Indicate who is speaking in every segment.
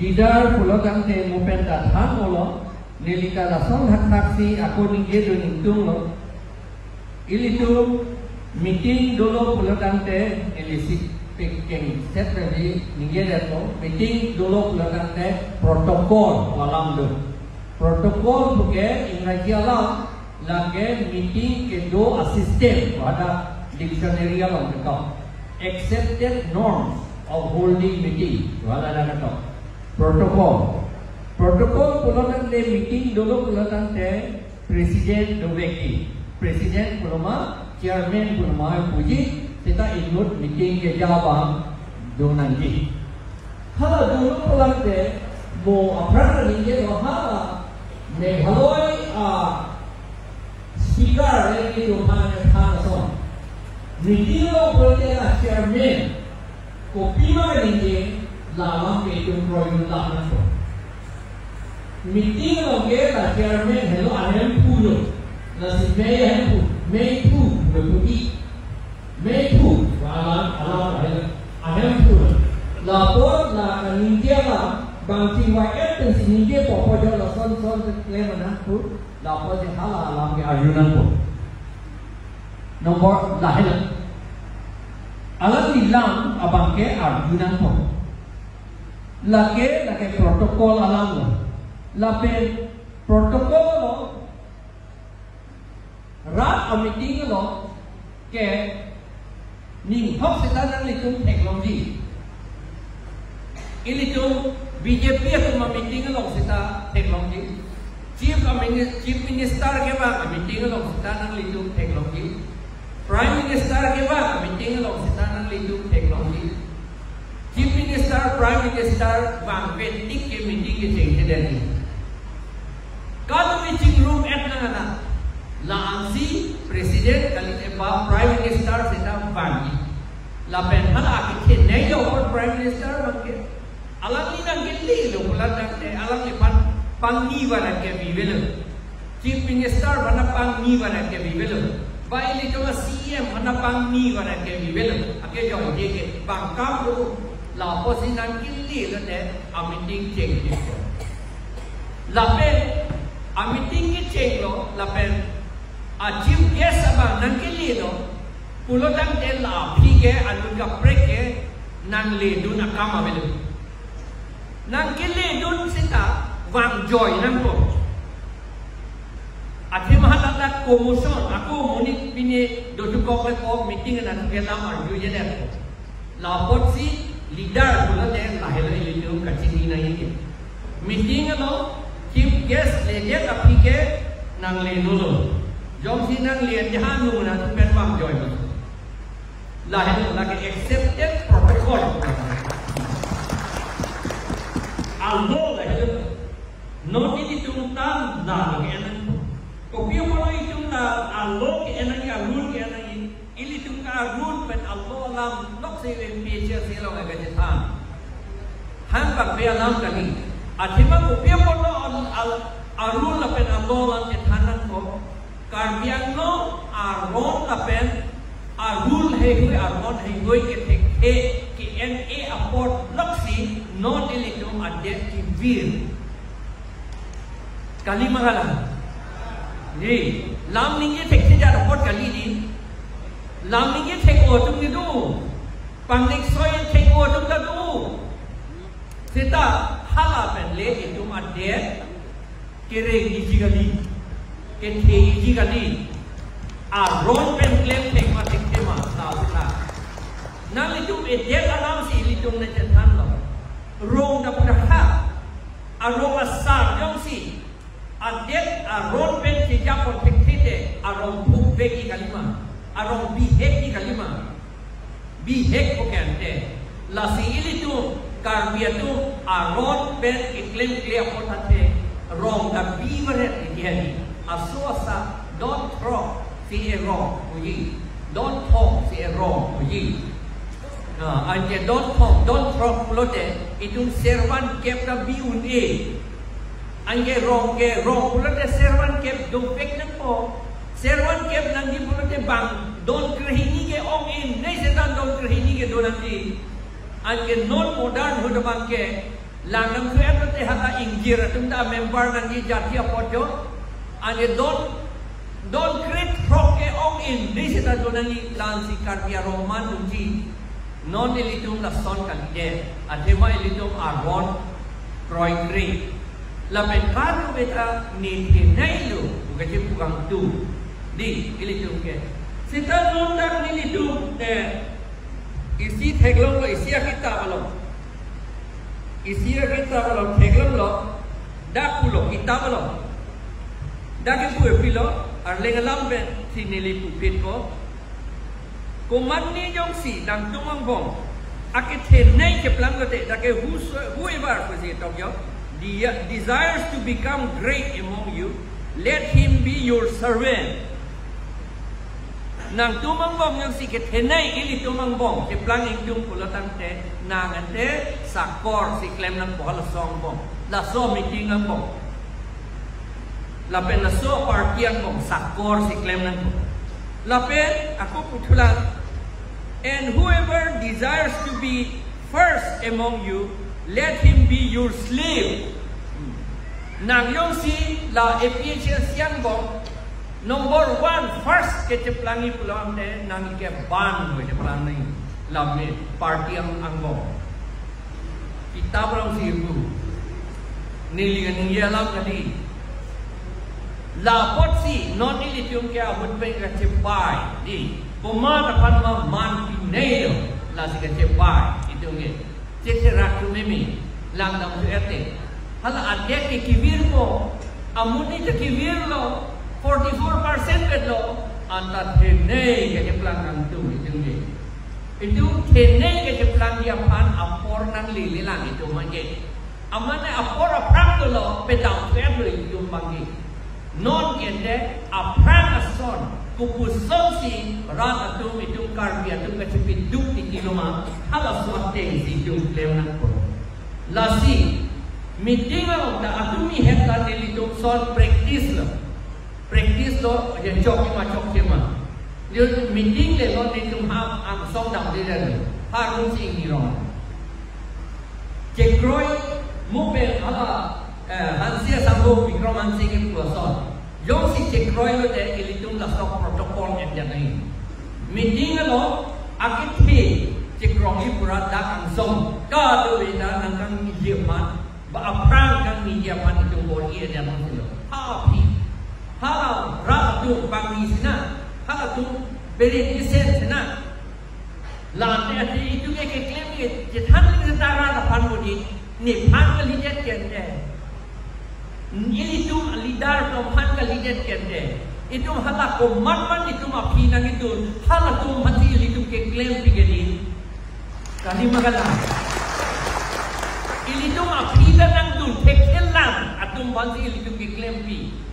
Speaker 1: leader pulo kante mupenta thang ulo nilika lasong hak taksi ako nige do nintung lo. Ilitu meeting dulu pulo kante ilisi pekeng set ready nige deto meeting dulu pulo kante protokol walam do protokol buke ingraji alam lage meeting ke do assistant pada dictionary alam betul. Accepted norms of holding meeting. Wala na to protocol. Protocol kulonan le meeting dulu kulonan te presiden doveki. Presiden kuloma, chairman kuloma puji kita ikut meeting ke jawab donan ki. Hala dulu kulonan te bo apran ninge lo hala ne haloi a speaker le ki donan ne hala son. Meeting lo kulonan chairman kopima ninge làm dalam kehitung proyek tanah meeting lo ke la chairman hello ahem puyo la si me ahem pu me pu lo puti me pu wala ala ahem ahem pu la por la kanintia la bang ti wa et ten si nintia po po jo la son son le mana pu la po je hala la ke ayunan pu nomor dahil alam ilang abang ke ayunan pu la que, la que protocola el agua. La que protocolo, rat admitido que Ninghok se está dando tecnología. Ini tu BJP itu memiting lo kita teknologi. Chief Chief Minister ke ba memiting lo kita nang lidu teknologi. Prime Minister ke ba memiting lo kita nang lidu teknologi. Minister, Prime Minister Van Ventik meeting ito incident. Kalau meeting room at na na laang si President kalit iba Prime Minister sita La Lapen man akit hinay or Prime Minister magkit. Alam ni na nang gindi lupulan na alam ni pan pangi na kaya bibilo. Chief Minister mana pangiwa na kaya bibilo. Baile kama CM mana pangiwa na kaya bibilo. Akin yung hindi kaya bangkang 老百姓人经历了呢，阿弥丁经历了。那边阿弥丁的经了，那边阿金也什么能经历了？古罗当的老皮个阿鲁个皮个，南里都那干嘛没了？南经历都是啥？王在南国。阿弟们那那国务省，阿国务呢？比你都是搞个搞 meeting 的那个老马，有些那个老伙计。leader kuna then lahela ni leader ka chi ni nai ke meeting lo chief guest le ye ka phi ke nang le no lo jom si nang le ja nu na tu pen mam joy ma lahela la ke accepted protocol. Ando la ke no ni ti tu tan na ke nang ko pio ma lo ti tu na ando ke nang ya rule ke nang รุ่นเป็นอัลลอฮ์ลำนกซีเวนมีเชื่อซีเราไงกันจะทำฮันบักเบียลำกันนี่อาทิตย์มันกูเปียบนอัลอัลอารุ่นละเป็นอัลลอฮ์ลำจะทำนั่นก็การเบียงโนอารอนละเป็นอารุ่นเฮงด้วยอารอนเฮงด้วยเอทิกเอกิเอ็นเออพอร์ตลักซีนอนอิเล็กโนอัดเดกิวีร์กาลิมังกาลานี่ลำนี้เอทิกที่จะรับผิดกาลีดี cái thạch ổ trong cái đủ bằng lịch xoay thạch ổ trong cái đủ thì ta hala ben le itu madde kere iji gali ke the iji gali a ron pen klem thek ma thek te ma sa sa na li tu e de alam si li tung na chen han lo rong da pura ha a rong a sa jong si a de a ron pen ke ja ko thek te a rong phuk ve ki kalima अरों बीहेक key कलिमा बीहेक la कहते हैं। लसीलितु कार्बियतु आरोन पेन इक्लेम clear होता थे wrong da vivere richiedi a sosa don't throw si è wrong così don't talk si è wrong così uh, anche don't talk don't throw lote it un servan che da bi un e anche wrong che wrong lote servan che do fek nan po Seruan ke nanti di perut bang don kerhini ke om in. Nai setan don kerhini ke don nanti. Anke non modern hud bang ke. Langam ke apa te hata ingkir tunda member nanti jati apa jo. Anke don don krit prok ke om in. Nai setan don nanti. Lansi kartia roman nanti non elitum la son kan ke adema elitum argon, troy green Lampen kami beta nih nih nih lu, bukan cipu kang tu. D ini tu okay. Sita lontar ni ni tu eh isi teglam lo isi kita malam. Isi kita malam teglam lo dah pulok kita malam. Dah kepu epilo arleng alam ber si ni lipu pinpo. Kuman ni yang si dan tumang bom. Aku tenai keplam kat dek. Dake who's whoever kau sih tau jauh. Dia desires to become great among you. Let him be your servant. nang tumangbong yung sikit henay ili tumangbong. Ti plang ingyong pulatan te nangan te sakor si klem ng buha lasong bong. Laso mikingang bong. Lapen laso partiang bong sakor si klem ng bong lapen ako putulan and whoever desires to be first among you let him be your slave. Nang yung si la Ephesians yang bong Number one, first ke ceplangi pulang de nang ke ban ke ceplangi lamne party ang anggo. Kita berang si ibu. Nili kan dia lam kali. Lapot si non ili tium ke abut pe ke cepai di. Puma dapat ma man pineo la si ke cepai itu nge. Cecera tu memi lang dam tu ete. Hala adek ke kibir mo. Amuni ke kibir lo 44% kan lo anta tene ke jeplang nang tu itu ni. Itu tene ke jeplang dia pan apor nang lili lang itu mangge amane apor aprak tu lo pedang family itu mangge non kende aprak ason kupusong si rata tu itu karbia tu ke cepi duk di kiloma hala suate si duk leo nang ko lasi meeting lo da atumi hekta nili tu son practice lo practice lo yang chok ma chok che ma liu meeting le lo ni tum ha am song dam de de ha ru chi ni ro che groi mu pe ala han sia sam bo mi kro man sing im ko son yo si che groi lo de ili tum la stock protocol en ja nei meeting lo akit thi che grong i pura da ang song ka do le da nang kang mi je ma ba aprang kang mi je ma ni tum bo i de ma lo ha pi Hala ratu bangi sina, hala tu beri isen sina. Lan ne ati itu ke klaim ke jetan ni setara da pan mudi ni pan ke lijet kende. Ni itu lidar to pan ke lijet kende. Itu hala ko man man itu ma pina itu hala tu mati itu ke klaim pigeni. Kali magala. Ili tu ma pina nang dun tekelan atum banti itu ke klaim pi.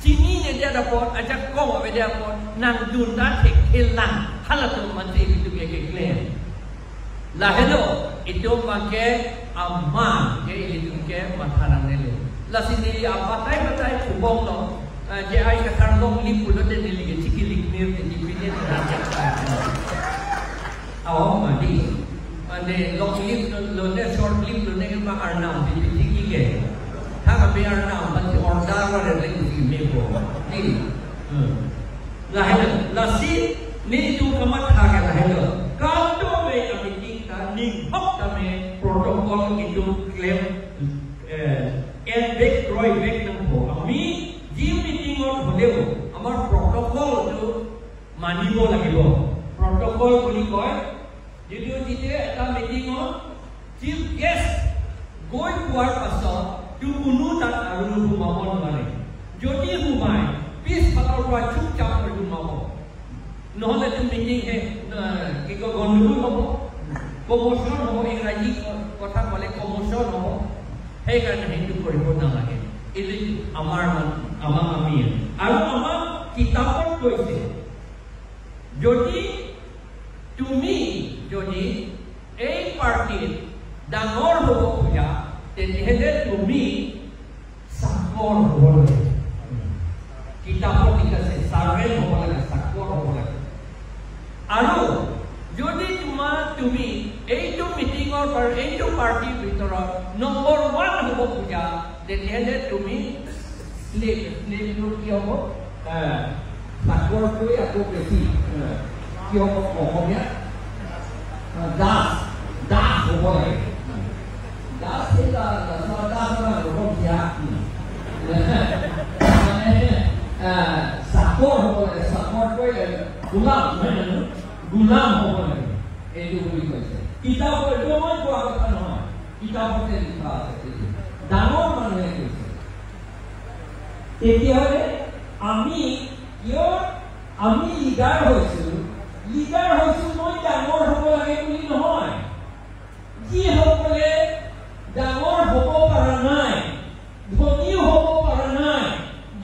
Speaker 1: Sini ni dia dapat, ajak kau apa dia dapat, nang dunda tek hilang. Halah tu menteri itu dia keklen. Lahelo, itu pakai amma ke itu ke matharan nele. La sini apa tai batai kubong lo. Je ai ka karong li pulo de nili ke chiki lik mir ke ni pine na jak ta. Aw ma di. Ande long lip lo ne short lip lo ne ma arnam di chiki ke. Tha ka be arnam ban ti order wa de lik 80. আৰু তোমাৰ তুমি এইটো পাৰ্টিৰ ভিতৰত number one হ'ব খোজা তেতিয়াহ'লে তুমি কি হ'ব চাকৰটোৱে আকৌ বেছি কি হ'ব অসমীয়া দাস দাস হ'ব লাগে গোলাম হ'ব লাগে এইটো বুলি কৈছে কিতাপ এইটো মই কোৱা কথা নহয় কিতাপতে লিখা আছে ডাঙৰ মানুহে কৈছে তেতিয়াহ'লে আমি কিয় আমি লিডাৰ হৈছো লিডাৰ হৈছো মই ডাঙৰ হ'ব লাগে বুলি নহয় যিসকলে ডাঙৰ হ'ব পৰা নাই ধনীও হ'ব পৰা নাই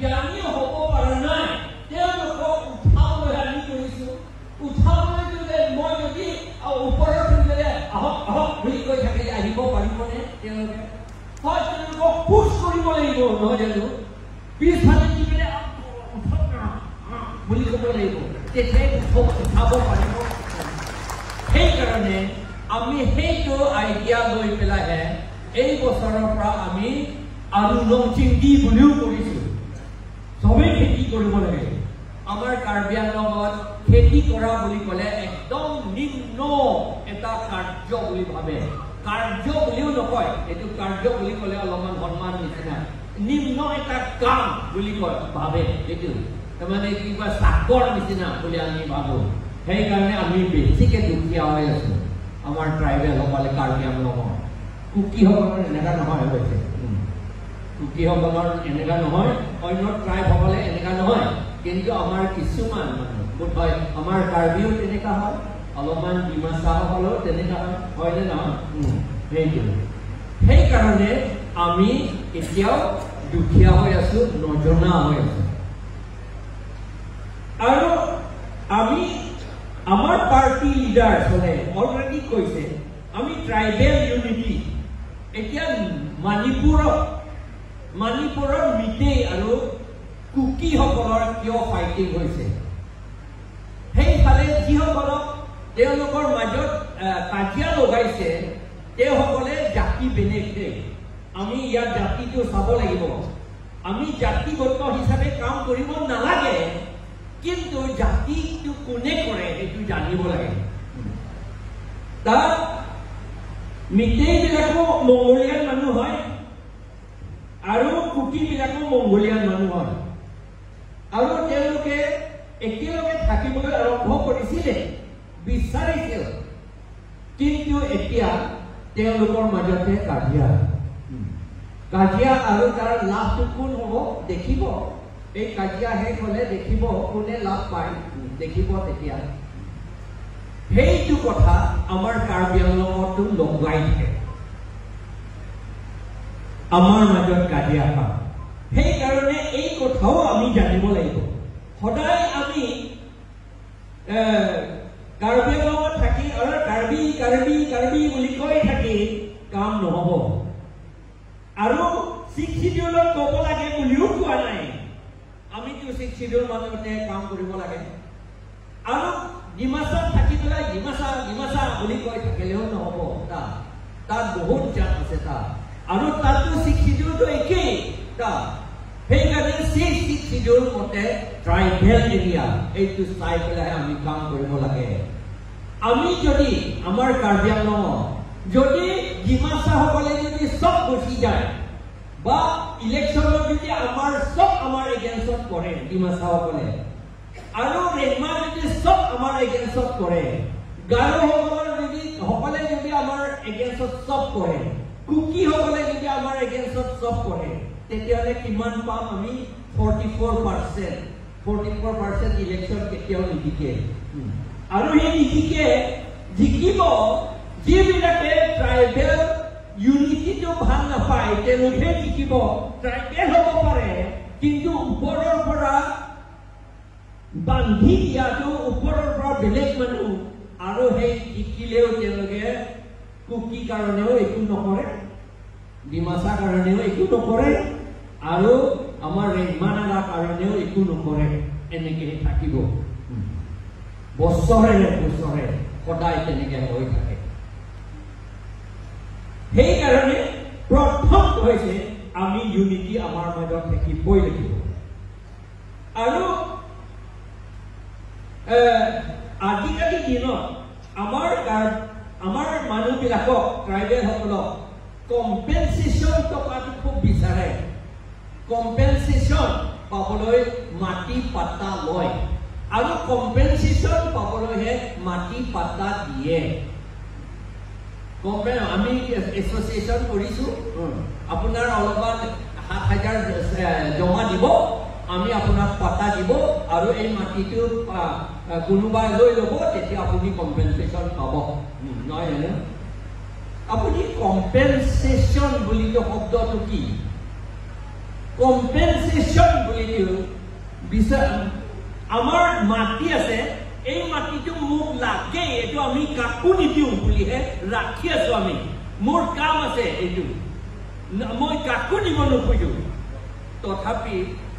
Speaker 1: জ্ঞানীও হ'ব পৰা নাই তেওঁলোকক উঠাবলৈ আমি কৰিছো উঠাবলৈ দিলে মই যদি ওপৰত দিলে আহক আহক বুলি কৈ থাকে আহিব পাৰিবনে তেওঁলোকে হয় তেওঁলোকক পুচ কৰিব লাগিব নহয় জানো পিছফালে দি পেলাই বুলি ক'ব লাগিব সেইকাৰণে আমি সেইটো আইডিয়া লৈ পেলাইহে এই বছৰৰ পৰা আমি আনুলংচিং দি বুলিও কৰিছো চবেই খেতি কৰিব লাগে আমাৰ কাৰ্বি আংলঙত খেতি কৰা বুলি ক'লে একদম নিম্ন এটা কাৰ্য বুলি ভাবে কাৰ্য বুলিও নকয় এইটো কাৰ্য বুলি ক'লে অলপমান সন্মান নিচিনা নিম্ন এটা কাম বুলি কয় ভাবে এইটো তাৰমানে কিবা চাকৰ নিচিনা বুলি আমি ভাবো সেইকাৰণে আমি বেছিকে দুখীয়া হৈ আছো আমাৰ ট্ৰাইবেলসকলে কাৰ্বি আংলঙৰ কুকিসকলৰ এনেকুৱা নহয় হৈছে কুকিসকলৰ এনেকুৱা নহয় অন্য ট্ৰাইবসকলে এনেকুৱা নহয় কিন্তু আমাৰ কিছুমান মানুহ হয় আমাৰ কাৰ্বিও তেনেকুৱা হয় অলপমান ডিমাচাসকলেও তেনেকুৱা হয় হয়নে নহয় সেইটো সেইকাৰণে আমি এতিয়াও দুখীয়া হৈ আছো নজনা হৈ আছো। আৰু আমি আমাৰ পাৰ্টি লিডাৰ চলে অলৰেডি কৈছে? আমি ট্ৰাইবেল ইউনিটি এতিয়া মণিপুৰত মণিপুৰৰ মিটেই আৰু কুকিসকলৰ কিয় ফাইটিং হৈছে? সেইফালে যিসকলক তেওঁলোকৰ মাজত কাজিয়া লগাইছে তেওঁসকলে জাতি বেলেগ আমি ইয়াৰ জাতিটো চাব লাগিব। আমি জাতিগত হিচাপে কাম কৰিব নালাগে কিন্তু জাতিটো কোনে কৰে সেইটো জানিব লাগে। তাত মিটেইবিলাকো মংগোলিয়ান মানুহ হয় আৰু কুকিবিলাকো মংগোলিয়ান মানুহ হয়। আৰু তেওঁলোকে একেলগে থাকিবলৈ আৰম্ভ কৰিছিলে বিচাৰিছিল কিন্তু এতিয়া তেওঁলোকৰ মাজতে কাজিয়া। কাজিয়া আৰু তাৰ লাভটো কোন হ'ব? দেখিব। এই কাজিয়া শেষ হলে দেখিব কোনে লাভ পায়? দেখিব তেতিয়া। সেইটো কথা আমাৰ কাৰ্বি আংলঙতো লগাই থাকে। আমাৰ মাজত কাজিয়া পাম সেইকাৰণে এই কথাও আমি জানিব লাগিব। সদায় আমি কাৰ্বি আংলঙত থাকি আৰু কাৰ্বি কাৰ্বি কাৰ্বি বুলি কৈ থাকি কাম নহব। আৰু চিডিউলত ক'ব লাগে বুলিও কোৱা নাই। আমিতো ছিক্স চিডিউল মাজতে কাম কৰিব লাগে। আৰু ডিমাচাত থাকি পেলাই ডিমাচা ডিমাচা বুলি কৈ থাকিলেও নহব তাত তাত বহুত জাত আছে তাত আৰু তাতো চিডিউলটো একেই তাত সেইকাৰণে সেই চিডিউল মতে ট্ৰাইবেল এৰিয়া এইটো চাই পেলাই আমি কাম কৰিব লাগে। আমি যদি আমাৰ কাৰ্বি আংলঙত যদি ডিমাচাসকলে যদি চব গুচি যায় বা ইলেকশ্যনত যদি আমাৰ চব আমাৰ এগেইনষ্টত কৰে ডিমাচাসকলে আৰু ৰেগমা যদি চব আমাৰ এগেইনষ্টত কৰে গাৰোসকলৰ যদি সকলে যদি আমাৰ এগেইনষ্টত চব কৰে কুকিসকলে যদি আমাৰ এগেইনষ্টত চব কৰে তেতিয়াহ'লে কিমান পাম আমি? Forty four percent forty four percent election কেতিয়াও নিজিকে আৰু সেই নিজিকে জিকিব যিবিলাকে ট্ৰাইবেল ইউনিটিটো ভাল নাপায় তেওঁলোকে জিকিব ট্ৰাইবেল হ'ব পাৰে কিন্তু ওপৰৰ পৰা বান্ধি দিয়াটো ওপৰৰ পৰা বেলেগ মানুহ আৰু সেই জিকিলেও তেওঁলোকে কুকি কাৰণেও একো নকৰে ডিমাচা কাৰণেও একো নকৰে আৰু আমাৰ ৰেগমানাৰা কাৰণেও একো নকৰে এনেকে থাকিব বছৰে বছৰে সদায় তেনেকে হৈ থাকে সেইকাৰণে প্ৰথম হৈছে আমি ইউনিটি আমাৰ মাজত থাকিবই লাগিব। আৰু আজিকালি দিনত আমাৰ আমাৰ মানুহবিলাকক ট্ৰাইবেলসকলক কম্পেনচেশ্যন টকাটো খুব বিচাৰে। কম্পেনচেশ্যন পাবলৈ মাটি পাত্তা লয়। আৰু কম্পেনচেশ্যন পাবলৈহে মাটি পাত্তা দিয়ে। কম্পে আমি এছ'চিয়েশ্যন কৰিছোঁ। আপোনাৰ অলপমান সাত হাজাৰ জমা দিব। আমি আপোনাক পাতা দিব আৰু এই মাটিটো কোনোবাই লৈ ল'ব তেতিয়া আপুনি কম্পেনচেশ্যন পাব। নহয় জানো? আপুনি কম্পেনচেশ্যন বুলি শব্দটো কি? কম্পেনচেশ্যন বিচাৰ আমাৰ মাটি আছে এই মাটিটো মোক লাগে এইটো আমি কাকো নিদিওঁ বুলিহে ৰাখি আছো আমি মোৰ কাম আছে এইটো মই কাকো দিব নোখোজো তথাপি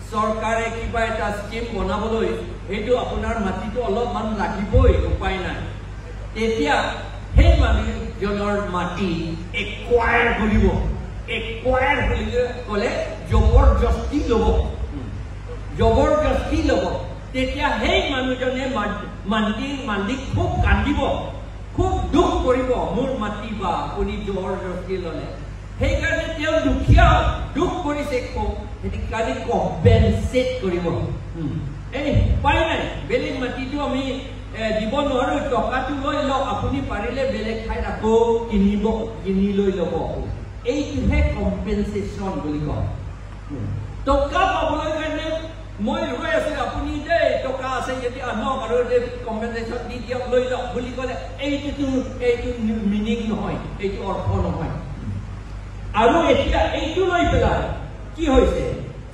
Speaker 1: চৰকাৰে কিবা এটা স্কিম বনাবলৈ সেইটো আপোনাৰ মাটিটো অলপমান লাগিবই উপায় নাই তেতিয়া সেই মানুহজনৰ মাটি একুৱায়াৰ কৰিব একুৱায়াৰ বুলি ক'লে জবৰদস্তি ল'ব জবৰদস্তি ল'ব তেতিয়া সেই মানুহজনে মা- মাটিৰ মালিক খুব কান্দিব খুব দুখ কৰিব মোৰ মাটি বা আপুনি জবৰদস্তি ল'লে সেইকাৰণে তেওঁ দুখীয়া দুখ কৰিছে সেইকাৰণে কম্পেনচেট কৰিব। এই উপায় নাই বেলেগ মাটিটো আমি দিব নোৱাৰো টকাটো লৈ লওক আপুনি পাৰিলে বেলেগ ঠাইত আকৌ কিনিব কিনি লৈ ল'ব এইটোহে কম্পেনচেশ্যন বুলি উম। টকা পাবলৈ কাৰণে মই ৰৈ আছো আপুনি দেই টকা আছে যদি আনক আৰু কম্পেনচেশ্যন দি দিয়ক লৈ লওক বুলি ক'লে এইটোতো এইটো মিনিং নহয় এইটো অৰ্থ নহয় আৰু এতিয়া এইটো লৈ পেলাই কি হৈছে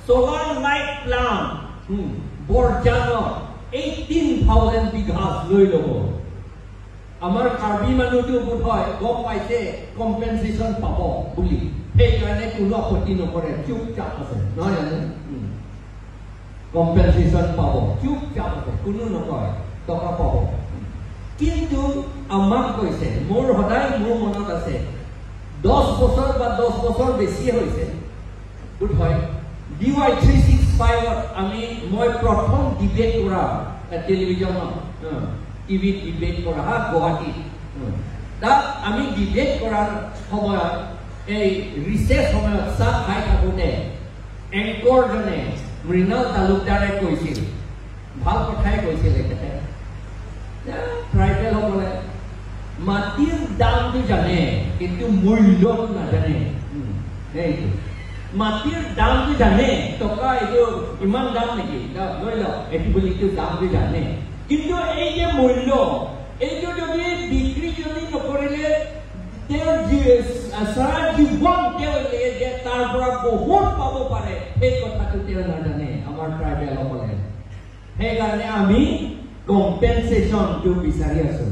Speaker 1: চলাৰ লাইট প্লান্ট বৰজানত এইটিন থাউজেণ্ড বিঘা লৈ ল'ব আমাৰ কাৰ্বি মানুহটো বোধ হয় গম পাইছে কম্পেনচেশ্যন পাব বুলি সেইকাৰণে কোনো আপত্তি নকৰে চুপচাপ আছে নহয় জানো কোনো নকয় টকা পাব কিন্তু আমাক কৈছে মোৰ সদায় মোৰ মনত আছে দহ বছৰ বা দহ বছৰ বেছিয়ে হৈছে বোধ হয় ডি ৱাই থ্ৰী ছিক্স ফাইভত আমি মই প্ৰথম ডিবেট কৰা টেলিভিশ্যনত টিভিত কৰা হা গুৱাহাটীত। তাত আমি ডিবেট কৰাৰ সময়ত এই ৰিচেছ সময়ত চাহ খাই থাকোঁতে এংকৰজনে মৃণাল তালুকদাৰে কৈছিল। ভাল কথাই কৈছিল তেখেতে ট্ৰাইবেলসকলে মাটিৰ দামটো জানে কিন্তু মূল্যটো নাজানে। সেইটো মাটিৰ দামটো জানে টকা এইটো ইমান দাম নেকি? লৈ লওক এইটো বুলি দামটো জানে। কিন্তু এই যে মূল্য এইটো যদি তেওঁৰ জী- চাৰা জীৱন তেওঁ যে- যে তাৰ পৰা বহুত পাব পাৰে সেই কথাটো তেওঁ নাজানে আমাৰ ট্ৰাইবেলসকলে সেইকাৰণে আমি কম্পেনচেশ্যনটো বিচাৰি আছো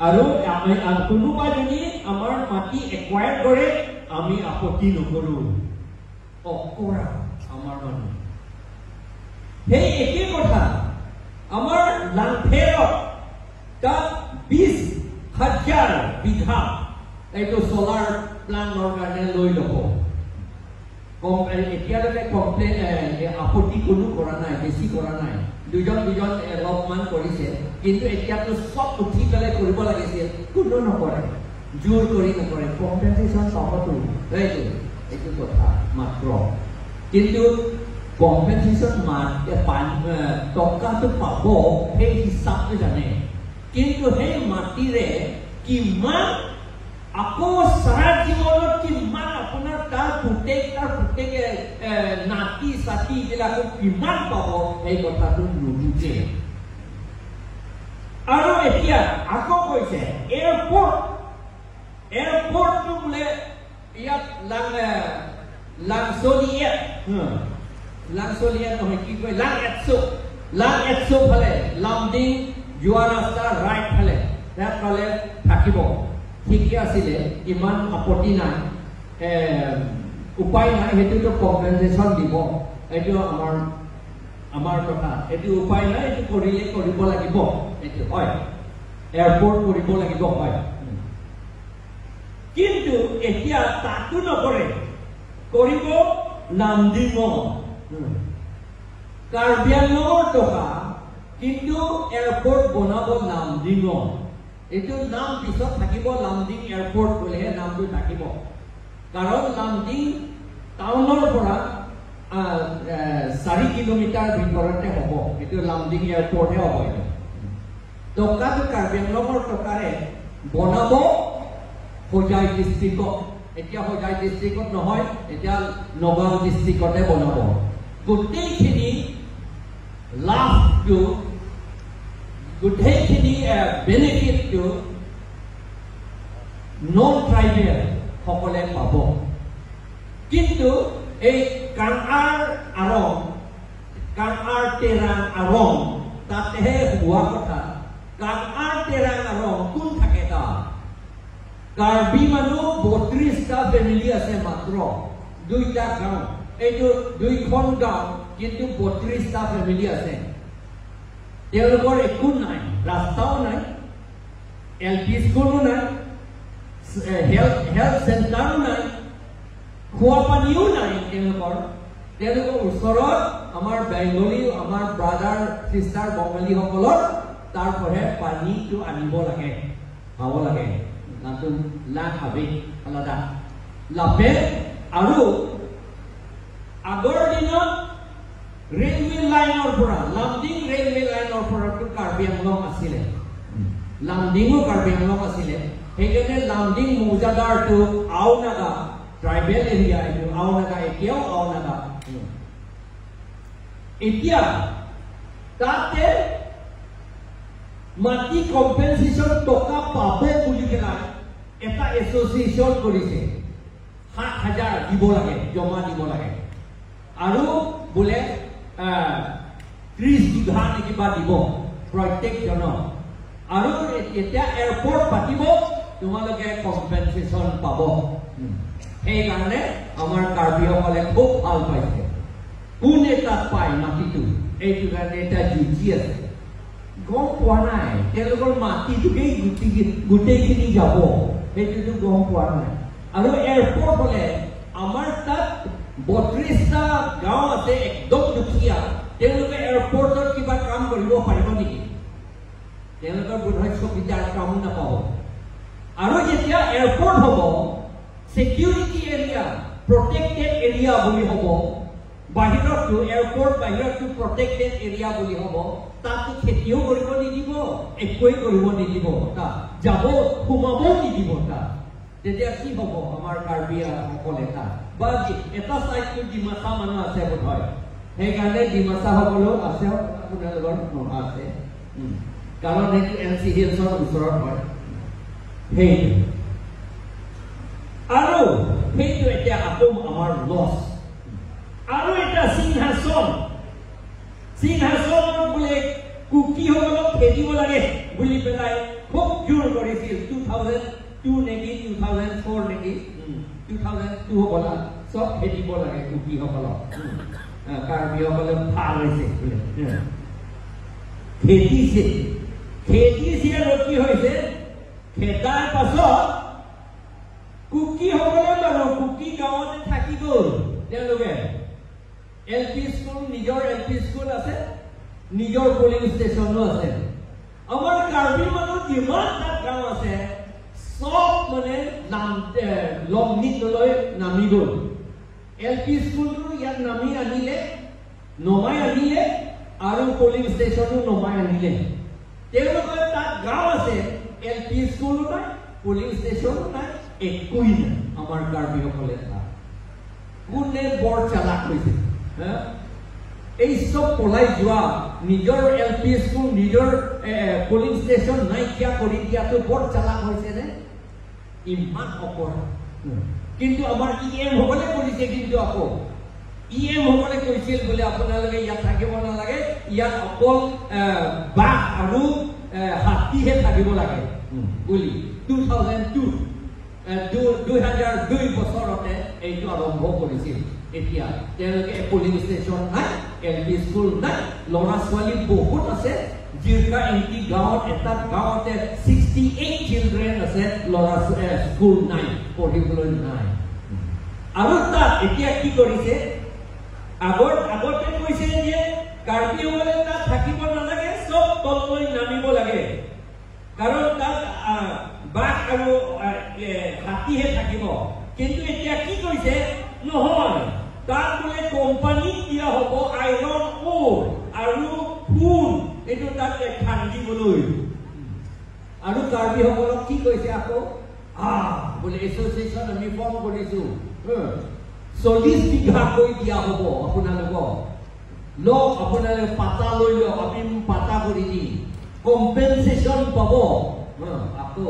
Speaker 1: আৰু আমি কোনোবা যদি আমাৰ মাটি একুৱায়াৰ কৰে আমি আপত্তি নকৰো অকৰা আমাৰ মানুহ সেই একেই কথা আমাৰ লাংফেৰত তাত বিশ হাজাৰ বিঘা এইটো চলাৰ প্লান্টৰ কাৰণে লৈ ল'ব এতিয়ালৈকে কমপ্লেইন আপত্তি কোনো কৰা নাই বেছি কৰা নাই দুজন দুজন অলপমান কৰিছে কিন্তু এতিয়াতো চব উঠি পেলাই কৰিব লাগিছিল কোনো নকৰে জোৰ কৰি নকৰে কম্পেনচেশ্যন পাবতো এইটো এইটো কথা মাত্ৰ কিন্তু কম্পেনচেশ্যন টকাটো পাব সেই হিচাপটো জানে কিন্তু সেই মাটিৰে কিমান আকৌ চাৰা জীৱনত কিমান আপোনাৰ তাৰ পুতেক তাৰ পুতেকে নাতি চাতি এইবিলাকো কিমান পাব সেই কথাটো নুবুজে আৰু এতিয়া আকৌ কৈছে এয়াৰপৰ্ট এয়াৰপৰ্টটো বোলে ইয়াত লাং লাংচলিয়াত লাংচলিয়াত নহয় কি কয় লাং এটছো লাং এটছো ফালে লামডিং যোৱা ৰাস্তা ৰাইট ফালে তাত ফালে থাকিব। ঠিকে আছিলে ইমান আপত্তি নাই। উপায় নাই সেইটোতো কম্পেনচেশ্যন দিব। এইটো আমাৰ আমাৰ কথা। এইটো উপায় নাই এইটো কৰিলে কৰিব লাগিব। এইটো হয়। এয়াৰপৰ্ট কৰিব লাগিব হয়। কিন্তু এতিয়া তাতো নকৰে। কৰিব লামডিঙত কাৰ্বি আংলঙৰ টকা কিন্তু এয়াৰপৰ্ট বনাব লামডিঙত এইটো নাম পিছত থাকিব লামডিং এয়াৰপৰ্ট বুলিহে নামটো থাকিব। কাৰণ লামডিং টাউনৰ পৰা চাৰি কিলোমিটাৰ ভিতৰতে হ'ব। এইটো লামডিং এয়াৰপৰ্টহে হ'ব এইটো। টকাটো কাৰ্বি আংলঙৰ টকাৰে বনাব হোজাই ডিষ্ট্ৰিক্টত এতিয়া হোজাই ডিষ্ট্ৰিক্টত নহয় এতিয়া নগাঁও ডিষ্ট্ৰিক্টতে বনাব। গোটেইখিনি লাভটো গোটেইখিনি বেনিফিটটো নন ট্ৰাইবেল সকলে পাব কিন্তু এই কাণআৰ আৰং কাণআৰ তেৰাং আৰং তাতেহে হোৱা কথা কাণআৰ তেৰাং আৰং কোন থাকে তাত কাৰ্বি মানুহ বত্ৰিশটা ফেমিলি আছে মাত্ৰ দুইটা গাঁও এইটো দুইখন গাঁও কিন্তু বত্ৰিশটা ফেমিলি আছে তেওঁলোকৰ একো নাই ৰাস্তাও নাই এল পি স্কুলো নাই হেল্থ হেল্থ চেণ্টাৰো নাই খোৱা পানীও নাই তেওঁলোকৰ তেওঁলোকৰ ওচৰত আমাৰ বেংগলী আমাৰ ব্ৰাদাৰ চিষ্টাৰ বঙালীসকলৰ তাৰ পৰাহে পানীটো আনিব লাগে খাব লাগে নাটো লাভ ভাবি আলাদা লাভে আৰু আগৰ দিনত ৰেলৱে লাইনৰ পৰা লামডিং ৰেলৱে লাইনৰ পৰাতো কাৰ্বি আংলং আছিলে লামডিঙো কাৰ্বি আংলং আছিলে সেইকাৰণে লামডিং মৌজাদাৰটো আও ট্ৰাইবেল এৰিয়া এইটো আও এতিয়াও আও এতিয়া তাতে মাটি কম্পেনচেশ্যন টকা পাব বুলি পেলাই এটা এছ'চিয়েশ্যন কৰিছে সাত হাজাৰ দিব লাগে জমা দিব লাগে আৰু বোলে ত্ৰিশ বিঘা নে কিবা দিব প্ৰত্যেকজনক আৰু এতিয়া এয়াৰপৰ্ট পাতিব তোমালোকে কম্পেনচেশ্যন পাব সেইকাৰণে আমাৰ কাৰ্বিসকলে খুব ভাল পাইছে কোনে তাত পায় মাটিটো এইটো কাৰণে এটা যুঁজি আছে গম পোৱা নাই তেওঁলোকৰ মাটিটোকেই গোটেই গোটেইখিনি যাব সেইটোতো গম পোৱা নাই আৰু এয়াৰপৰ্ট হলে তাত বত্ৰিশটা গাঁও আছে একদম দুখীয়া তেওঁলোকে এয়াৰপৰ্টত কিবা কাম কৰিব পাৰিব নেকি তেওঁলোকৰ বোধহয় চকীদাৰ কাম নাপাব আৰু যেতিয়া এয়াৰপৰ্ট হ'ব ছেকিউৰিটি এৰিয়া প্ৰটেক্টেড এৰিয়া বুলি হ'ব বাহিৰতটো এয়াৰপৰ্ট বাহিৰতটো প্ৰটেক্টেড এৰিয়া বুলি হ'ব তাততো খেতিও কৰিব নিদিব একোৱেই কৰিব নিদিব তাত যাব সোমাবও নিদিব তাত তেতিয়া কি হ'ব আমাৰ কাৰ্বি সকলে তাত বা এটা চাইডটো ডিমাচা মানুহ আছে বোধহয় সেইকাৰণে ডিমাচাসকলেও আছে আপোনালোকৰ নহয় আছে। কাৰণ সেইটো এন চি হিলছৰ ওচৰত হয়। সেইটো আৰু সেইটো এতিয়া আকৌ আমাৰ লছ আৰু এটা সিংহাসন। সিংহাসনত বোলে কুকিসকলক খেদিব লাগে বুলি পেলাই খুব জোৰ কৰিছিল। টু থাউজেণ্ড টু নেকি? Two thousand two thousand two হ'বলা চব খেদিব লাগে কুকিসকলক কাৰ্বিসকলে ভাল হৈছে বোলে খেদিছে খেদিছে আৰু কি হৈছে খেদাৰ পাছত কুকিসকলে বাৰু কুকি গাঁৱতে থাকি গ'ল তেওঁলোকে এল পি স্কুল নিজৰ এল পি স্কুল আছে নিজৰ পলিং ষ্টেচনো আছে আমাৰ কাৰ্বি মানুহ যিমান তাত গাঁও আছে চব মানে নাম লংডিতলৈ নামি গ'ল এল পি স্কুলটো ইয়াত নামি আনিলে নমাই আনিলে আৰু পলিং ষ্টেচনো নমাই আনিলে তেওঁলোকৰ তাত গাঁও আছে এল পি স্কুলো নাই পলিং ষ্টেচনো নাই একোৱেই নাই আমাৰ কাৰ্বিসকলে তাত কোনে বৰ চালাক হৈছে? এই চব পলাই যোৱা নিজৰ এল পি স্কুল নিজৰ পলিং ষ্টেচন নাইকিয়া কৰি দিয়াটো বৰ চালাক হৈছে নে ইমান অপৰাধ কিন্তু আমাৰ ই এম সকলে কৰিছে কিন্তু আকৌ। ই এম সকলে কৈছিল বোলে আপোনালোকে ইয়াত থাকিব নালাগে। ইয়াত অকল বাঘ আৰু হাতীহে থাকিব লাগে। বুলি। টু থাউজেণ্ড টু দুই হাজাৰ দুই বছৰতে এইটো আৰম্ভ কৰিছিল। এতিয়া তেওঁলোকে পলিং ষ্টেচন নাই এল পি স্কুল নাই ল'ৰা ছোৱালী বহুত আছে। জিৰকা এণ্টি গাঁৱত এটা গাঁৱতে ছিক্সটি এইট চিলড্ৰেন আছে ল'ৰা স্কুল নাই পঢ়িবলৈ নাই আৰু তাত এতিয়া কি কৰিছে আগত আগতে কৈছে যে কাৰ্বিসকলে তাত থাকিব নালাগে চব তললৈ নামিব লাগে কাৰণ তাত বাঘ আৰু হাতীহে থাকিব কিন্তু এতিয়া কি কৈছে নহয় তাত বোলে কোম্পানীক দিয়া হ'ব আইৰণ অ'ৰ আৰু সোণ এইটো তাত খান্দিবলৈ আৰু কাৰ্বিসকলক কি কৈছে আকৌ? আহ বোলে এছ'চিয়েশ্যন আমি ফৰ্ম কৰিছো। চল্লিছ বিঘাকৈ দিয়া হ'ব আপোনালোকক। লওক আপোনালোকে পাতা লৈ লওক আমি পাতা কৰি দিম। কম্পেনচেশ্যন পাব। আকৌ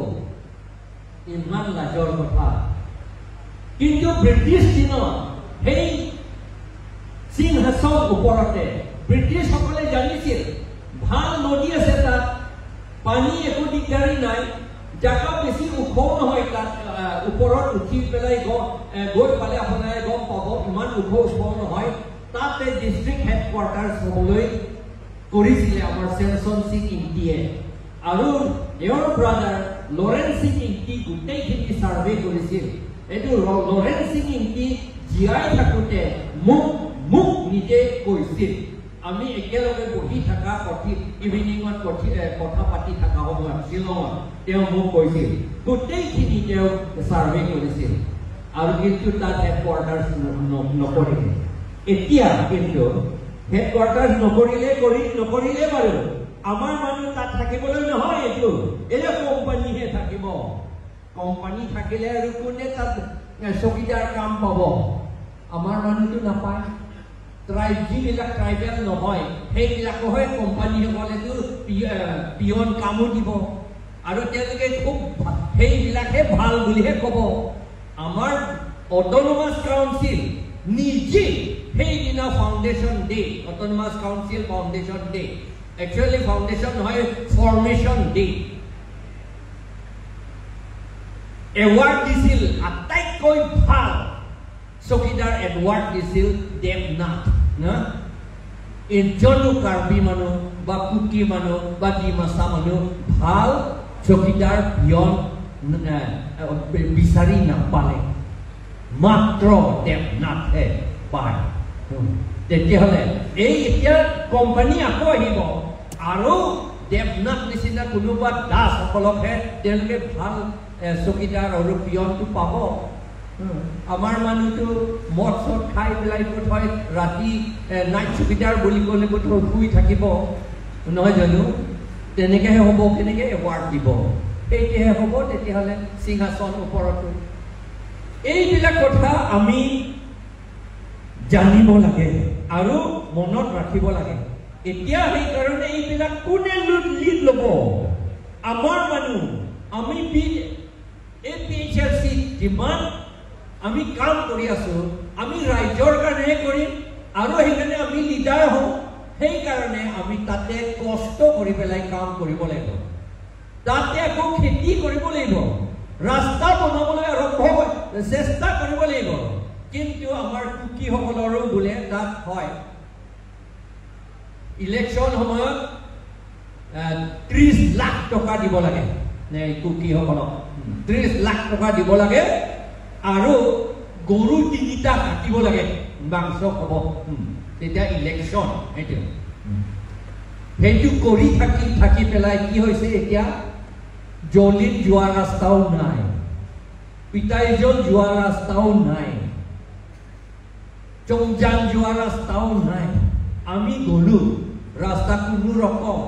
Speaker 1: ইমান লাজৰ কথা। কিন্তু ব্ৰিটিছ দিনত সেই সিংহাসন ওপৰতে ব্ৰিটিছসকলে জানিছিল ভাল নদী আছে তাত পানী একো দিগদাৰী নাই জাগা বেছি ওখও নহয় তাত ওপৰত উঠি পেলাই গ- পালে আপোনালোকে গম পাব ইমান ওখ ওখ নহয় তাতে ডিষ্ট্ৰিক্ট হেডকোৱাৰ্টাৰ হ'বলৈ কৰিছিলে আমাৰ চেমচন সিং ইণ্টিয়ে আৰু তেওঁৰ ব্ৰাদাৰ লৰেন সিং ইণ্টি গোটেইখিনি ছাৰ্ভে কৰিছিল এইটো লৰেন সিং ইণ্টি জীয়াই থাকোঁতে মোক মোক নিজে কৈছিল আমি একেলগে বহি থকা কথি ইভিনিঙত এ, কথা পাতি থকা সময়ত শ্বিলঙত তেওঁ মোক কৈছিল গোটেইখিনি তেওঁ ছাৰ্ভে কৰিছিল আৰু কিন্তু তাত হেডকোৱাৰ্টাৰ্ছ নকৰিলে এতিয়া কিন্তু হেডকোৱাৰ্টাৰ্ছ নকৰিলে কৰি নকৰিলে বাৰু। আমাৰ মানুহ তাত থাকিবলৈ নহয় এইটো। এইটো কোম্পানীহে থাকিব। কোম্পানী থাকিলে আৰু কোনে তাত চকীদাৰ কাম পাব? আমাৰ মানুহটো নাপায়। যিবিলাক ট্ৰাইবেল নহয়। সেইবিলাকহে কোম্পানীসকলেতো পিয়ন কামো দিব। আৰু তেওঁলোকে খুব সেইবিলাকহে ভাল বুলিহে ক'ব। আমাৰ অট'নমাছ কাউন্সিল নিজে সেইদিনা foundation day autonomous council foundation day actually foundation নহয় ফৰ্মেশ্যন ডে এৱাৰ্ড দিছিল আটাইতকৈ ভাল চকীদাৰ এডৱাৰ্ড দিছিল দেৱনাথ না এজনো কাৰ্বি মানুহ বা কুকি মানুহ বা ডিমাচা মানুহ ভাল চকীদাৰ পিয়ন ন- এ, বিচাৰি নাপালে মাত্ৰ দেৱনাথে পায় উম। তেতিয়াহ'লে এই এতিয়া কোম্পানী আকৌ আহিব আৰু দেৱনাথ নিচিনা কোনোবা দাসসকলকহে তেওঁলোকে ভাল এ, চকীদাৰ আৰু পিয়নটো পাব উম। আমাৰ মানুহটো মদ চদ খাই পেলাই বোধ হয়? ৰাতি এ, নাইট চকীদাৰ বুলি ক'লে বোধ হয়? শুই থাকিব। নহয় জানো? তেনেকেহে হ'ব কেনেকে? এৱাৰ্ড দিব। সেইটোহে হ'ব তেতিয়াহ'লে সিংহাসন ওপৰতো। এইবিলাক কথা আমি জানিব লাগে আৰু মনত ৰাখিব লাগে। এতিয়া সেইকাৰণে এইবিলাক কোনে লিড ল'ব? আমাৰ মানুহ আমি বি এই পি এইচ আৰ চি যিমান আমি কাম কৰি আছো আমি ৰাইজৰ কাৰণেহে কৰিম আৰু সেইকাৰণে আমি লিডাৰ হওঁ সেইকাৰণে আমি তাতে কষ্ট কৰি পেলাই কাম কৰিব লাগিব। তাতে আকৌ খেতি কৰিব লাগিব। ৰাস্তা বনাবলৈ আৰম্ভ চেষ্টা কৰিব লাগিব। কিন্তু আমাৰ কুকিসকলৰো বোলে তাত হয়। ইলেকশ্যন সময়ত ত্ৰিছ লাখ টকা দিব লাগে। কুকিসকলক ত্ৰিছ লাখ টকা দিব লাগে। আৰু গৰু তিনিটা কাটিব লাগে। মাংস উম, তেতিয়া ইলেকশ্যন সেইটো। সেইটো কৰি থাকি থাকি পেলাই কি হৈছে এতিয়া? জলিত যোৱা ৰাস্তাও নাই। পিতাইজল যোৱা ৰাস্তাও নাই। চংজান যোৱা ৰাস্তাও নাই। আমি গলো। ৰাস্তা কোনো ৰকম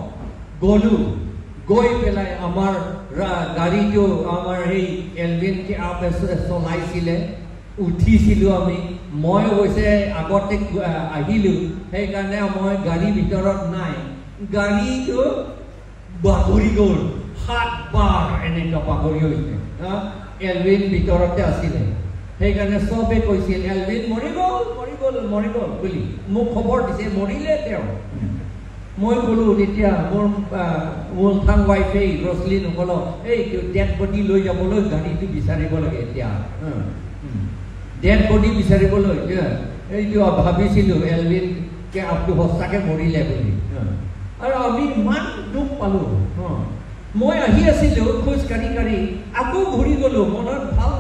Speaker 1: গলো। গৈ পেলাই আমাৰ গাড়ীটো আমাৰ সেই এলভিন আপ চলাইছিলে উঠিছিলোঁ আমি মই অৱশ্যে আগতে আহ, আহিলোঁ সেইকাৰণে মই গাড়ীৰ ভিতৰত নাই গাড়ীটো বাগৰি গ'ল সাতবাৰ এনেকুৱা বাগৰি হৈছে হা? এলভিন ভিতৰতে আছিলে সেইকাৰণে চবে কৈছিল এলভিন মৰি গ'ল মৰি গ'ল মৰি গ'ল বুলি মোক খবৰ দিছে মৰিলে তেওঁ মই ক'লো তেতিয়া মোৰ মূলথাং ৱাইফে ৰচলিনসকলক এই ডেড বডি লৈ যাবলৈ গাড়ীটো বিচাৰিব লাগে এতিয়া ডেড বডি বিচাৰিবলৈ এইটো ভাবিছিলোঁ এলভিন আপটো সঁচাকৈ মৰিলে বুলি। আৰু আমি ইমান দুখ পালোঁ মই আহি আছিলোঁ খোজ কাঢ়ি কাঢ়ি আকৌ ঘূৰি গ'লোঁ মনত ভাল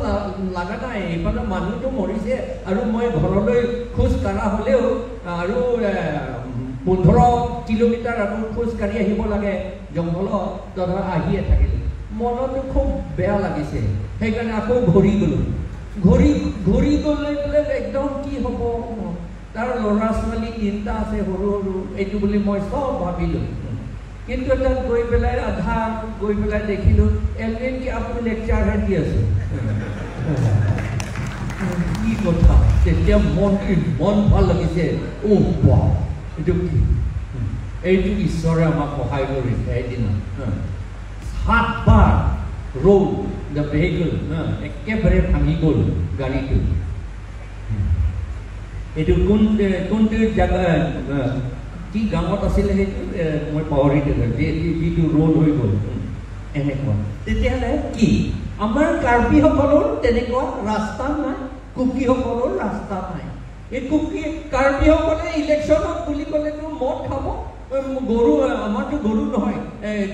Speaker 1: লগা নাই এইফালে মানুহটো মৰিছে আৰু মই ঘৰলৈ খোজ কাঢ়া হ'লেও আৰু পোন্ধৰ কিলোমিটাৰ আকৌ খোজ কাঢ়ি আহিব লাগে জংঘলত তথা আহিয়ে থাকিলোঁ। মনতো খুব বেয়া লাগিছে। সেইকাৰণে আকৌ ঘূৰি গ'লোঁ। ঘূৰি ঘূৰি গ'লে বোলে একদম কি হ'ব? তাৰ ল'ৰা ছোৱালী তিনিটা আছে সৰু সৰু এইটো বুলি মই চব ভাবিলোঁ। কিন্তু তাত গৈ পেলাই আধা গৈ পেলাই দেখিলোঁ এলভিন কি আপুনি লেকচাৰহে দি আছোঁ? কি কথা? তেতিয়া মন মন ভাল লাগিছে। অ' বা এইটো কি এইটো ঈশ্বৰে আমাক সহায় কৰিছে এদিনা সাতবাৰ ৰোড দ্য ভেহিকল একেবাৰে ভাঙি গ'ল গাড়ীটো এইটো কোন কোনটো জেগা কি গাঁৱত আছিলে সেইটো মই পাহৰি থাকিলোঁ যিটো ৰোল হৈ গ'ল এনেকুৱা তেতিয়াহ'লে কি আমাৰ কাৰ্বিসকলৰ তেনেকুৱা ৰাস্তা নাই কুকিসকলৰ ৰাস্তা নাই কাৰ্বিসকলে ইলেকশ্যনত বুলি ক'লেতো মদ খাব? গৰু আমাৰতো গৰু নহয়।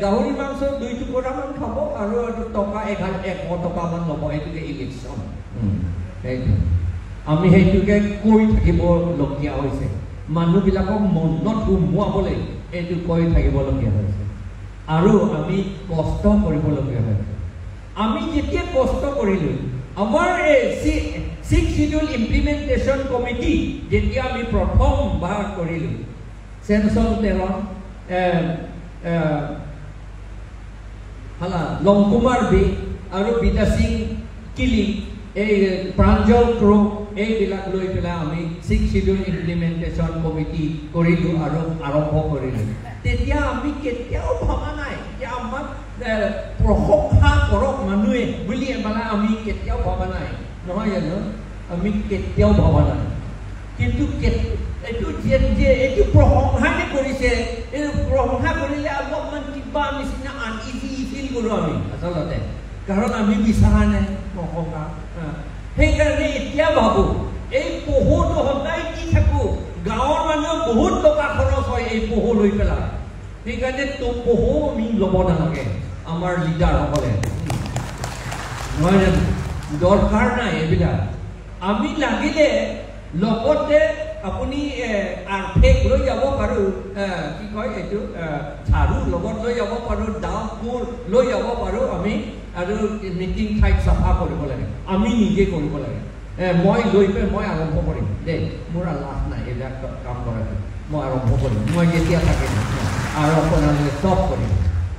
Speaker 1: গাহৰি মাংস দুই টুকুৰামান খাব আৰু টকা এঘাৰ এশ টকামান ল'ব। সেইটোকে ইলেকশ্যন আমি সেইটোকে কৈ থাকিবলগীয়া হৈছে। মানুহবিলাকক মনত সোমোৱাবলৈ এইটো কৈ থাকিবলগীয়া হৈছে। আৰু আমি কষ্ট কৰিবলগীয়া হৈছে। আমি যেতিয়া কষ্ট কৰিলোঁ আমাৰ এই ছিক্স চিডিউল ইমপ্লিমেণ্টেশ্যন কমিটি যেতিয়া আমি প্ৰথমবাৰ কৰিলোঁ চেনচন তেৰণ হালা লংকুমাৰ বি আৰু বিদা সিং কিলি এই প্ৰাঞ্জল ক্ৰ এইবিলাক লৈ পেলাই আমি ছিক্স চিডিউল ইমপ্লিমেণ্টেশ্যন কমিটি কৰিলোঁ আৰু আৰম্ভ কৰিলোঁ তেতিয়া আমি কেতিয়াও ভবা নাই যে আমাক প্ৰশংসা কৰক মানুহে বুলি মানে আমি কেতিয়াও ভবা নাই নহয় জানো আমি কেতিয়াও ভবা নাই কিন্তু এইটো যে এইটো প্ৰশংসাহে কৰিছে এইটো প্ৰশংসা কৰিলে অলপমান কিবা নিচিনা আনইজি ফিল কৰোঁ আমি আচলতে কাৰণ আমি বিচৰা নাই প্ৰশংসা সেইকাৰণে এতিয়া ভাবোঁ এই পহুটো সদায় দি থাকোঁ গাঁৱৰ মানুহে বহুত টকা খৰচ হয় এই পহু লৈ পেলাই সেইকাৰণে তো পহু আমি ল'ব নালাগে আমাৰ লিডাৰসকলে নহয় জানো দৰকাৰ নাই এইবিলাক। আমি লাগিলে লগতে আপুনি আৰ্থেক লৈ যাব পাৰোঁ কি কয় এইটো ঝাৰু লগত লৈ যাব পাৰোঁ দাও কোৰ লৈ যাব পাৰোঁ আমি আৰু মিটিং ঠাইত চাফা কৰিব লাগে। আমি নিজে কৰিব লাগে। মই লৈ পেলাই মই আৰম্ভ কৰিম। দেই মোৰ লাভ নাই এইবিলাক কাম কৰাটো। মই আৰম্ভ কৰিম। মই যেতিয়া থাকিম আৰু আপোনালোকে চব কৰিম।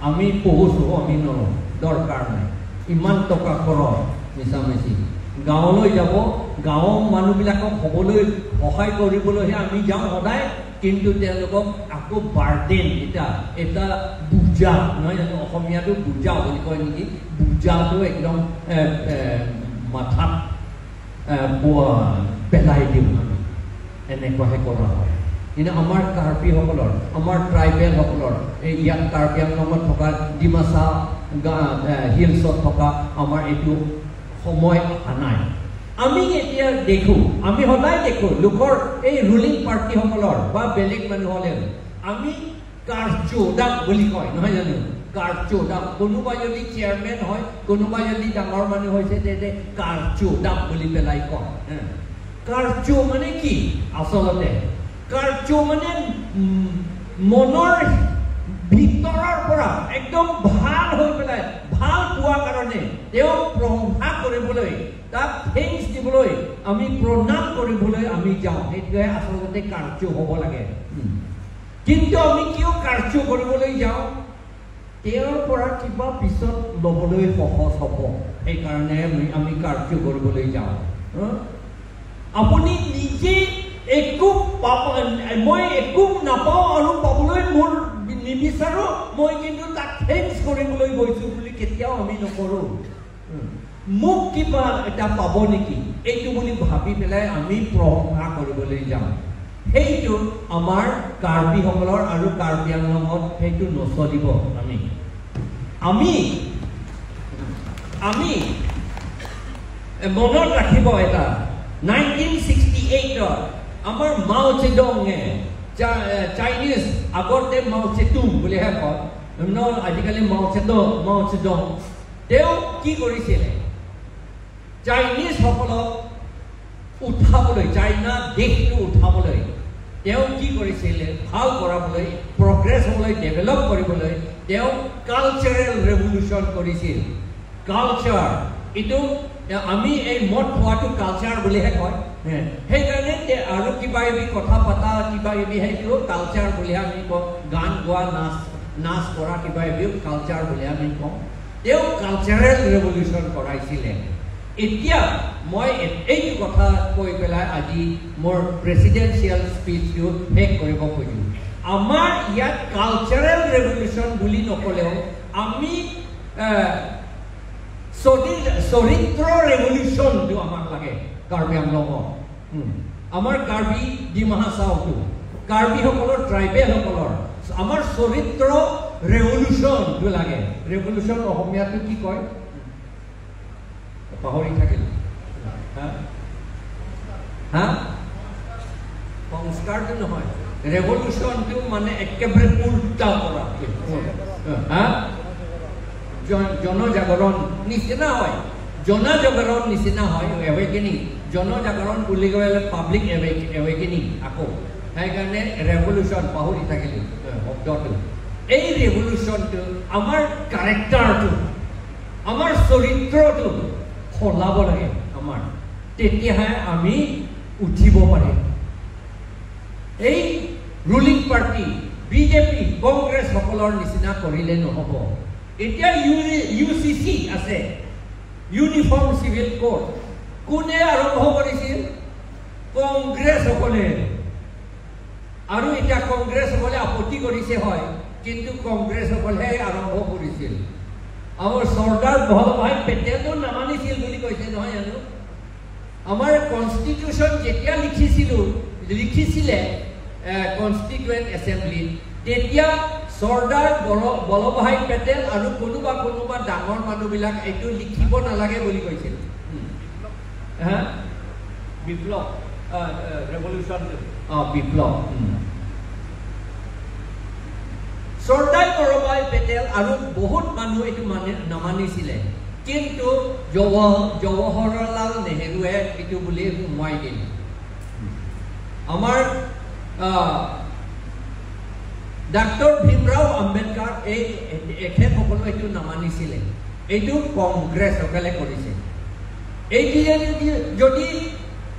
Speaker 1: আমি পহুছোঁ আমি নলওঁ। দৰকাৰ নাই। ইমান টকা খৰচ। মিছামিচি গাঁৱলৈ যাব গাঁৱৰ মানুহবিলাকক হ'বলৈ সহায় কৰিবলৈহে আমি যাওঁ সদায় কিন্তু তেওঁলোকক আকৌ বাৰ্ডেন এটা এটা বুজা নহয় জানো অসমীয়াটো বুজা বুলি কয় নেকি? বুজাটো একদম মাথাত পেলাই দিওঁ আমি। এনেকুৱাহে কৰা হয়। কিন্তু আমাৰ কাৰ্বিসকলৰ আমাৰ ট্ৰাইবেলসকলৰ এই ইয়াত কাৰ্বি আংলঙত থকা ডিমাচা হিলছত থকা আমাৰ এইটো সময় অহা নাই। আমি এতিয়া দেখোঁ আমি সদায় দেখোঁ লোকৰ এই ৰুলিং পাৰ্টিসকলৰ বা বেলেগ মানুহ হ'লে আমি কাৰ্যদাক বুলি কয় নহয় জানো? কাৰ্যদাক। কোনোবা যদি চেয়াৰমেন হয় কোনোবা যদি ডাঙৰ মানুহ হৈছে তেতিয়া কাৰ্যদাক বুলি পেলাই কয় কাৰ্য মানে কি? আচলতে কাৰ্য মানে মনৰ ভিতৰৰ পৰা একদম ভাল হৈ পেলাই ভাল পোৱাৰ কাৰণে তেওঁক প্ৰশংসা কৰিবলৈ তাক থেংকছ দিবলৈ আমি প্ৰণাম কৰিবলৈ আমি যাওঁ। সেইটোৱে আচলতে কাৰ্য হ'ব লাগে। কিন্তু আমি কিয় কাৰ্য কৰিবলৈ যাওঁ? তেওঁৰ পৰা কিবা পিছত ল'বলৈ সহজ হ'ব। সেইকাৰণে আমি আমি কাৰ্য কৰিবলৈ যাওঁ। আপুনি নিজে একো পাব মই একো নাপাওঁ আৰু পাবলৈ মোৰ নিবিচাৰোঁ মই কিন্তু তাক থেংকছ কৰিবলৈ গৈছোঁ বুলি কেতিয়াও আমি নকৰোঁ। মোক কিবা এটা পাব নেকি? এইটো বুলি ভাবি পেলাই আমি প্ৰশংসা কৰিবলৈ যাওঁ। সেইটো আমাৰ কাৰ্বিসকলৰ আৰু কাৰ্বি আংলঙত সেইটো নচলিব আমি। আমি আমি মনত ৰাখিব এটা। নাইনটিন ছিক্সটি এইটত আমাৰ মাও চেডঙে চাইনিজ আগতে মাও চেতুং বুলিহে কয় ন আজিকালি মাও চেডং তেওঁ কি কৰিছিলে চাইনিজসকলক উঠাবলৈ চাইনা দেশটো উঠাবলৈ তেওঁ কি কৰিছিলে ভাল কৰাবলৈ প্ৰগ্ৰেছ হ'বলৈ ডেভেলপ কৰিবলৈ তেওঁ কালচাৰেল ৰেভলিউশ্যন কৰিছিল কালচাৰ এইটো আমি এই মদ খোৱাটো কালচাৰ বুলিহে কয় সেইকাৰণে আৰু কিবা কিবি কথা পতা কিবা কিবি সেইটো কালচাৰ বুলিহে আমি কওঁ গান গোৱা নাচ নাচ কৰা কিবা কিবি কালচাৰ বুলি আমি কওঁ। তেওঁ কালচাৰেল ৰেভলিউশ্যন কৰাইছিলে। এতিয়া মই এইটো কথা কৈ পেলাই আজি মোৰ প্ৰেচিডেঞ্চিয়েল স্পীচটো শেষ কৰিব খোজোঁ। আমাৰ ইয়াত কালচাৰেল ৰেভলিউশ্যন বুলি নক'লেও আমি চৰিত্ৰ ৰেভলিউশ্যনটো আমাক লাগে। কাৰ্বি আংলঙত আমাৰ কাৰ্বি ডিমাহা চাওটো কাৰ্বিসকলৰ ট্ৰাইবেলসকলৰ। আমাৰ চৰিত্ৰ ৰেভলিউশ্যনটো লাগে। ৰেভলিউশ্যন অসমীয়াটো কি কয়? পাহৰি থাকিল। সংস্কাৰটো নহয়। ৰেভলিউশ্যনটো মানে একেবাৰে উল্টা কৰা জনজাগৰণ। নিচিনা হয়। জনজাগৰণ নিচিনা হয় এৱেকেনিং জনজাগৰণ বুলি ক'লে পাব্লিক এৱেকেনিং আকৌ। সেইকাৰণে ৰেভলিউশ্যন পাহৰি থাকিলোঁ শব্দটো। এই ৰেভলিউশ্যনটো আমাৰ কাৰেক্টাৰটো আমাৰ চৰিত্ৰটো সলাব লাগে আমাৰ। তেতিয়াহে আমি উঠিব পাৰিম। এই ৰুলিং পাৰ্টি বিজেপি কংগ্ৰেছসকলৰ নিচিনা কৰিলে নহ'ব। এতিয়া ইউ ইউ চি চি আছে। ইউনিফৰ্ম চিভিল কোড কোনে আৰম্ভ কৰিছিল? কংগ্ৰেছসকলে। আৰু এতিয়া কংগ্ৰেছসকলে আপত্তি কৰিছে হয় কিন্তু কংগ্ৰেছসকলেহে আৰম্ভ কৰিছিল। আমাৰ চৰ্দাৰ বল্লভাই পেটেলো নামানিছিল বুলি কৈছে নহয় জানো? আমাৰ কনষ্টিটিউশ্যন যেতিয়া লিখিছিলোঁ লিখিছিলে কনষ্টিটুৱেণ্ট এছেম্বলিত তেতিয়া চৰ্দাৰ বল্লভাই পেটেল আৰু কোনোবা কোনোবা ডাঙৰ মানুহবিলাক এইটো লিখিব নালাগে বুলি কৈছিল। বিপ্লৱ ৰেভলিউশ্যনটো অঁ বিপ্লৱ চৰ্দাৰ বল্লভাই পেটেল আৰু বহুত মানুহ এইটো মানে নামানিছিলে। কিন্তু জৱাহৰলাল নেহেৰুৱে এইটো বুলি সোমোৱাই দিলে। আমাৰ ডাক্তৰ ভীমৰাও আম্বেদকাৰ এই এখেতসকলো এইটো নামানিছিলে। এইটো কংগ্ৰেছসকলে কৰিছে। এইটো যদি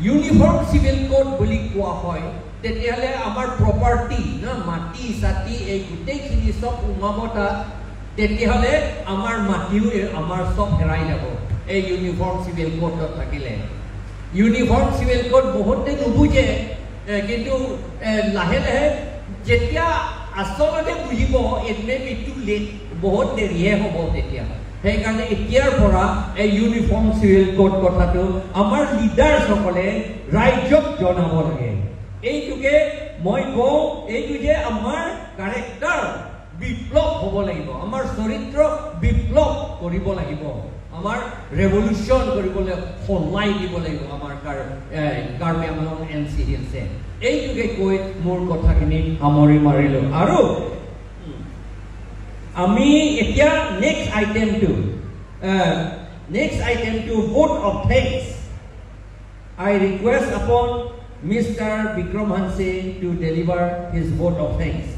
Speaker 1: ইউনিফৰ্ম চিভিল কোড বুলি কোৱা হয় তেতিয়াহ'লে আমাৰ প্ৰপাৰ্টি না মাটি চাটি এই গোটেইখিনি চব সোমাব তাত। তেতিয়াহ'লে আমাৰ মাটিও আমাৰ চব হেৰাই যাব এই ইউনিফৰ্ম চিভিল কোডত থাকিলে। ইউনিফৰ্ম চিভিল কোড বহুতে নুবুজে কিন্তু লাহে লাহে যেতিয়া আচলতে বুজিব it may be too late বহুত দেৰিহে হ'ব তেতিয়া। সেইকাৰণে এতিয়াৰ পৰা এই ইউনিফৰ্ম চিভিল কোড কথাটো আমাৰ লিডাৰ্ছসকলে ৰাইজক জনাব লাগে। এইটোকে মই কওঁ এইটো যে আমাৰ কাৰেক্টাৰ বিপ্লৱ হ'ব লাগিব আমাৰ চৰিত্ৰ বিপ্লৱ কৰিব লাগিব আমাৰ ৰেভলিউশ্যন কৰিবলৈ সলাই দিব লাগিব আমাৰ কাৰ্বি আংলং এন চি হিলছে এইটোকে কৈ মোৰ কথাখিনি সামৰি মাৰিলোঁ আৰু আমি এতিয়া নেক্সট আইটেমটো নেক্সট আইটেমটো
Speaker 2: vote of thanks I request upon mister Vikram Hansda to deliver his vote of thanks